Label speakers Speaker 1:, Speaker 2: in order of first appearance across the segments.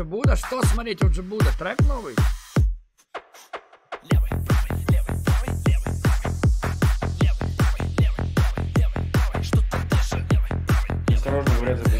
Speaker 1: Джибуда? Что смотреть у Джибуда? Трек новый?
Speaker 2: Левый, правый, левый, правый, левый, правый. Левый, правый, левый, правый, левый, правый. Что-то даже левый, правый, левый. Осторожно, говорят, это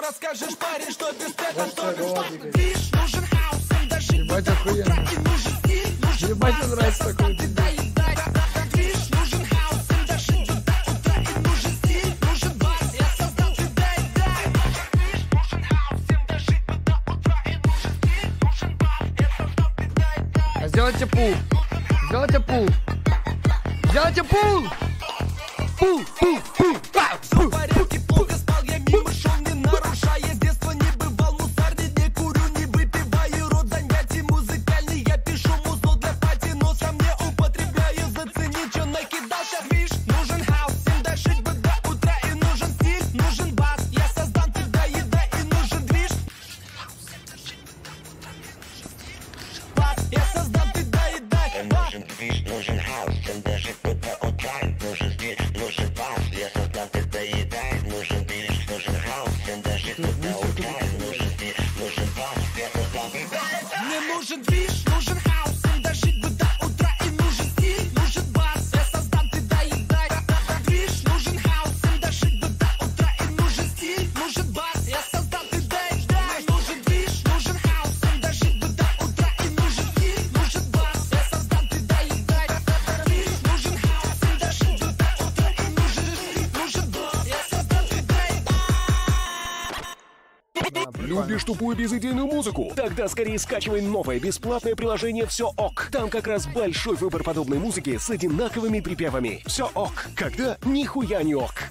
Speaker 2: расскажешь, парень, что без тебя
Speaker 1: что без
Speaker 2: Видишь, нужен хаос, он даже не
Speaker 1: Ебать, охуенно.
Speaker 2: нужен стиль, нужен
Speaker 1: Ебать, мне нравится такой бит. А сделайте пул. Сделайте пул. Сделайте пул. Пул, пул, пул.
Speaker 2: Пул, пул. sind wir.
Speaker 3: Любишь тупую безыдейную музыку? Тогда скорее скачивай новое бесплатное приложение «Все ок». Там как раз большой выбор подобной музыки с одинаковыми припевами. «Все ок». Когда нихуя не ок.